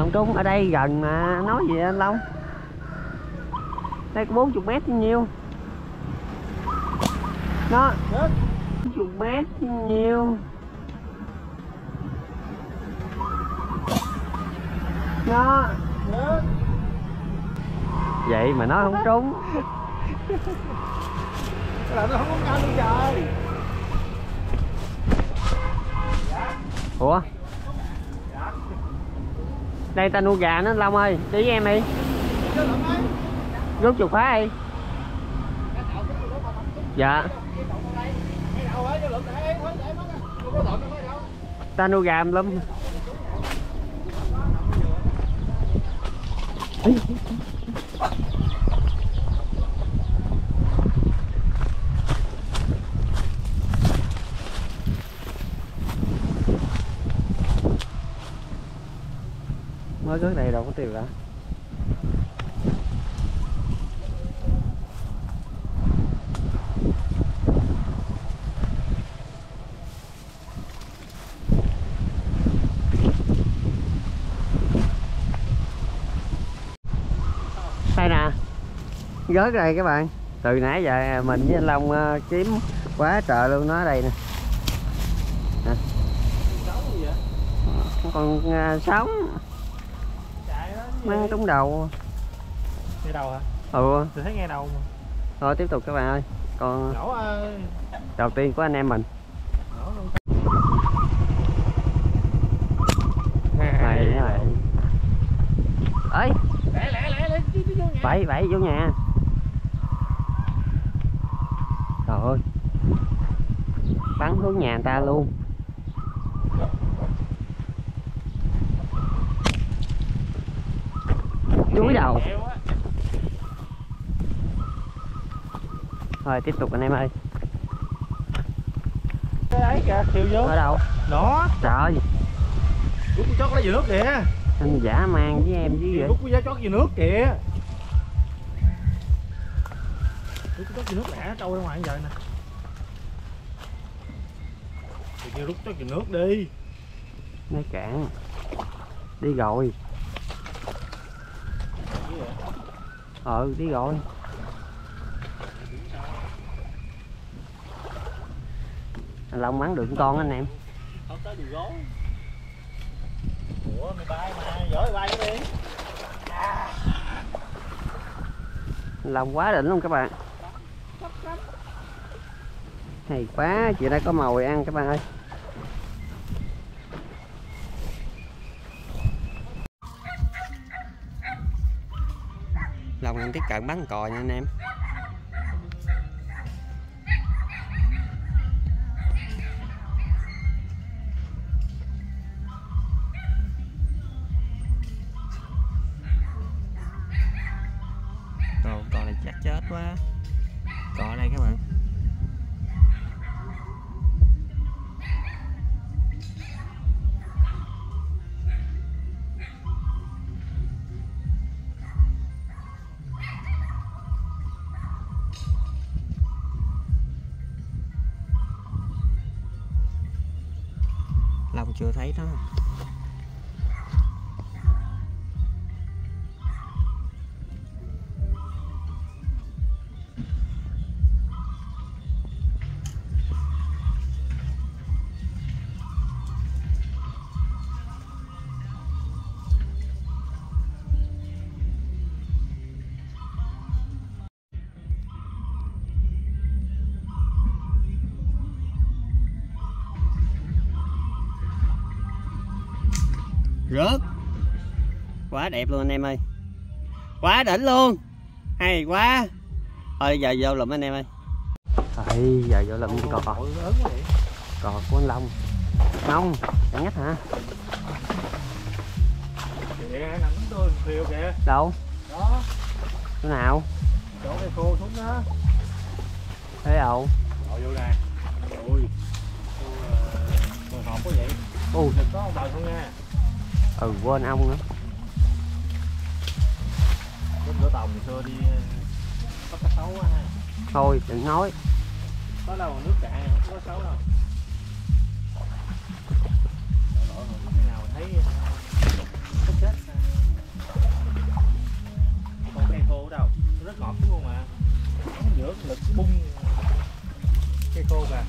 Còn trúng ở đây gần mà nói gì anh Long? Đây có 40 mét chứ nhiêu? Nó 40 mét chứ nhiêu? Nó Vậy mà nó không trúng. Là nó không có cao luôn trời Ủa? Đây ta nuôi gà nó, Long ơi. Tí em đi. Rút chìa khóa đi. Dạ. Ta nuôi gà lắm. Mới rớt này đâu có tiêu cả. Đây nè. Rớt đây các bạn từ nãy giờ mình với anh Long uh, kiếm quá trời luôn nó ở đây nè. Ờ, con còn uh, ờ, sống đó mang trúng đầu. Nghe đầu hả? Ừ. Tôi thấy nghe đầu mà. Thôi tiếp tục các bạn ơi. Còn ơi. đầu tiên của anh em mình. Này này ấy bảy bảy vô nhà. Trời ơi. Bắn hướng nhà người ta luôn đầu thôi tiếp tục anh em ơi. Đấy kìa thiêu vô. Ở đâu? Nó trời rút con chót lấy về nước kìa. Anh giả mang với em chứ vậy? Rút con chót về nước kìa. Rút con chót về nước lẹ trâu ra ngoài như vậy nè. Thì kêu rút chót về nước đi. Mấy cạn. Đi rồi ờ đi rồi. Anh long bắn được con anh em. không tới đường gối. Ủa mày bay mà giỏi bay đi. Anh long quá đỉnh luôn các bạn. Hay quá chị đây có mồi ăn các bạn ơi lòng em tiếp cận bắn cò nha anh em. Chưa thấy đó. Rớt. Quá đẹp luôn anh em ơi. Quá đỉnh luôn. Hay quá. Thôi giờ vô lụm anh em ơi. Thôi giờ vô lụm cò. Ôi, lớn quá vậy cò của anh long. Không chẳng nhách hả? Đâu? Đó chỗ nào? Chỗ cây khô xuống đó thế đâu? Ngồi vô nè ui còn hộp quá vậy. U đừng có ông không nha ừ quên ông nữa. Lúc cửa tàu ngày xưa đi ờ, có cá sấu á ha. Thôi đừng nói. Có đâu nước cạn không có sấu đâu. Lỗi nào ờ, thấy ờ, chết còn cây ở đâu? Rất ngọt đúng không ạ à? giữa lực bung. Cây khô kìa.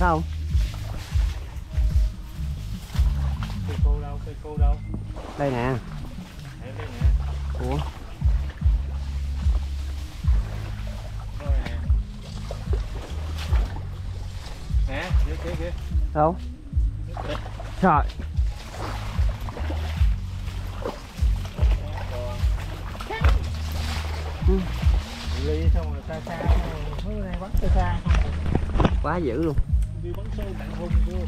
Không Cây khô đâu? Cây khô đâu? đây nè đây nè. ủa nè. Kia kia kia. đâu trời Ừ. Ly xong rồi xa xa này xa xa quá dữ luôn bắn bạn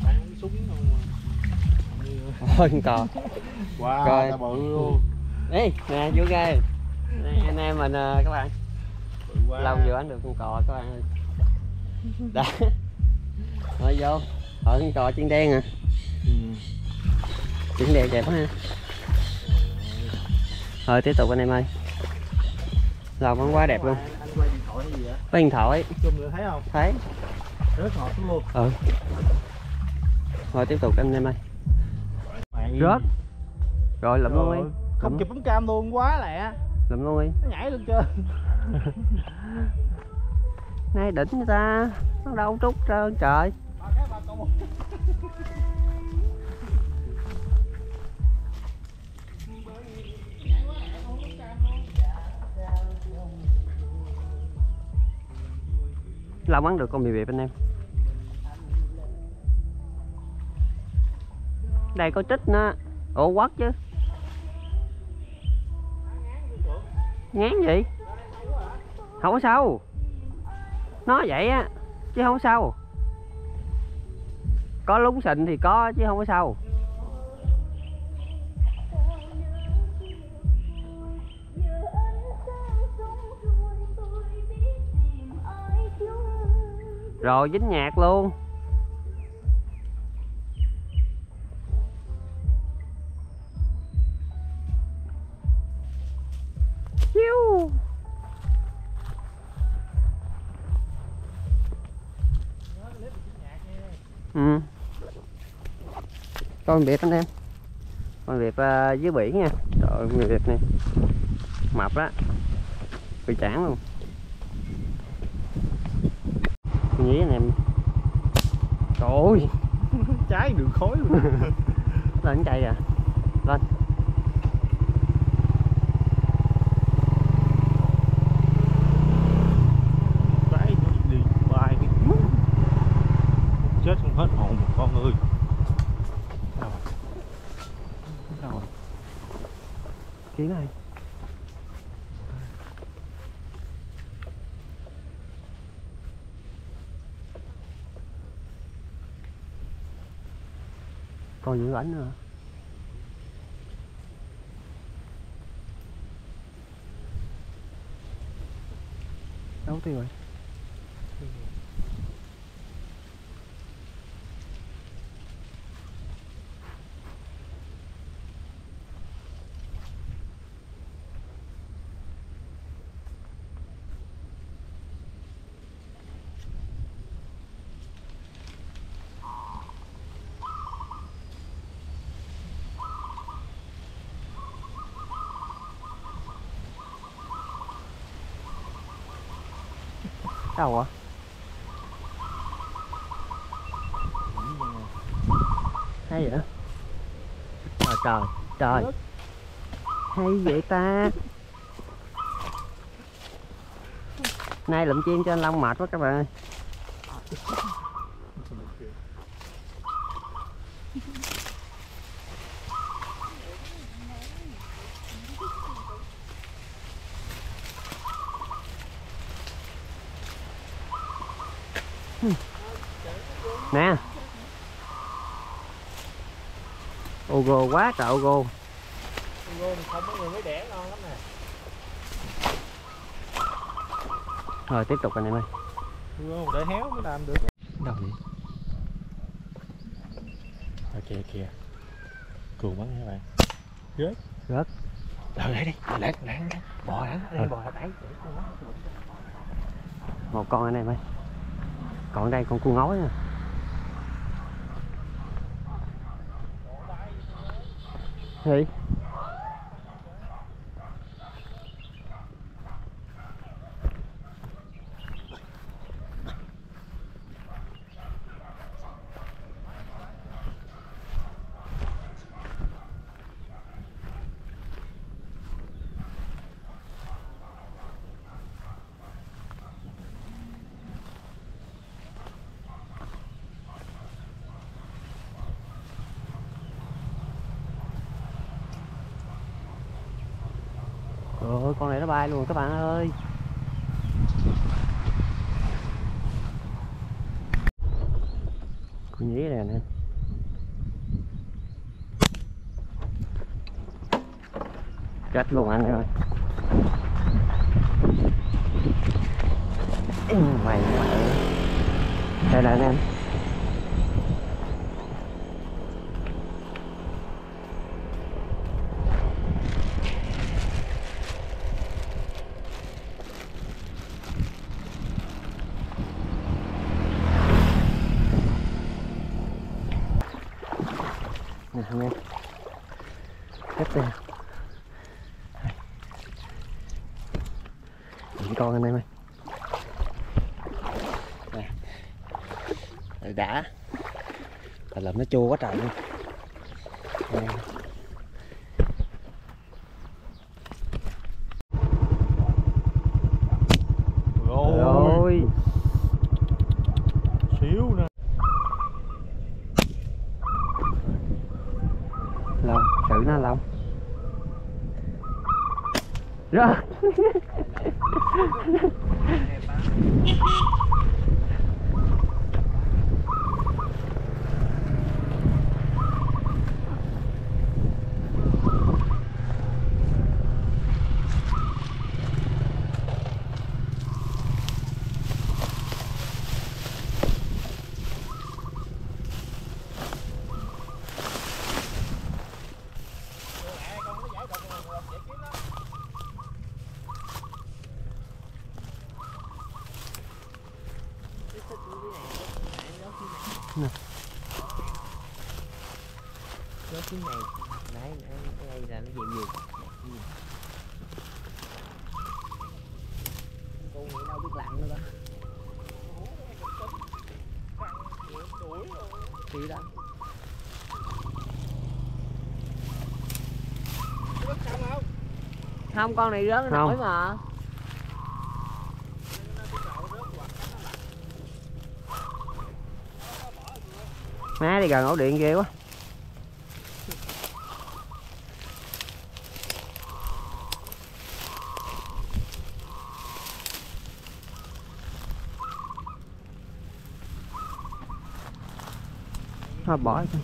bạn súng thôi con cò wow Coi. bự luôn. Ê, nè vô ghê. Anh em mình à, các bạn. Lâu vừa ăn được con cò các bạn ơi. Đó. Rồi vô. Ở con cò chân đen à. Ừ. chân đen đẹp quá ha. Thôi tiếp tục anh em ơi. Lòng vẫn quá đẹp luôn. Anh, anh quay điện thoại hay gì vậy? Có điện thoại. Chung thấy không? Thấy rất ngọt luôn. Ừ. Thôi tiếp tục anh em ơi. Rớt. rồi lụm luôn đi. không kịp bấm cam luôn quá lẹ. Lụm luôn đi. Nó nhảy lên trên nay đỉnh người ta. Nó đâu trút trơn trời. Ba cái ba con bắn được con bị bẹp anh em đây có trích nữa ổ quất chứ ngán gì không có sao? nó vậy á, chứ không có sao? có lúng sình thì có, chứ không có sao? Rồi dính nhạc luôn. Hiu. ừ. Con việt anh em. Con việt uh, dưới biển nha. Trời người việt này. Mập đó bị chản luôn nhí anh em trời ơi. Trái đường khói luôn. Lên chạy à. Lên. Trái đi bay chết không hết hồn một con ơi đâu rồi? đâu rồi? kiến này còn những ảnh nữa. Đâu tiêu rồi. Đâu ạ à? hay vậy? Trời trời trời. Hay vậy ta? Nay lụm chiên cho anh long mệt quá các bạn ơi. Nè. Ogo quá trời Ogo. Mình không có người mới đẻ ngon lắm nè. Rồi tiếp tục anh em ơi. Vô để héo mới làm được. Đâu vậy? à, kìa kìa. Cường bắn các bạn. Rớt. Rớt. rồi đấy đi lát lát bò đây bò đấy Một con anh em ơi còn đây con cua ngói à. nè Gì? Ôi con này nó bay luôn, các bạn ơi. Con nhí này nè. Chết luôn anh ơi. Mày mày. Đây là anh em nè anh em tiếp theo những con anh em ơi nè Rồi đã là làm nó chua quá trời luôn Nè. Rồi. rồi Xíu nè. lâu xử nó lâu rồi Rớt phía này Đấy, đấy, đây là nó dịu dịu Cô nghĩ đâu biết lặn nữa đó. Thì đó. Không, con này rớt Không. nổi mà má đi gần ổ điện ghê quá thôi bỏ đi.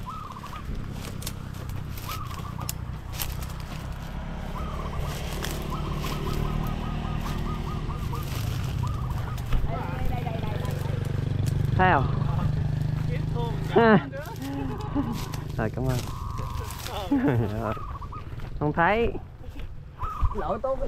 thấy không Ha. rồi cảm ơn. Không thấy. Lỗi tốt